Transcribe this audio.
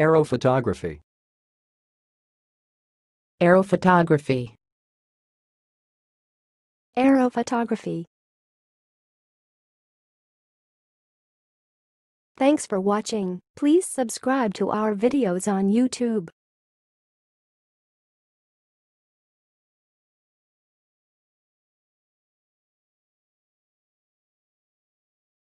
Aerophotography. Aerophotography. Aerophotography. Thanks for watching. Please subscribe to our videos on YouTube.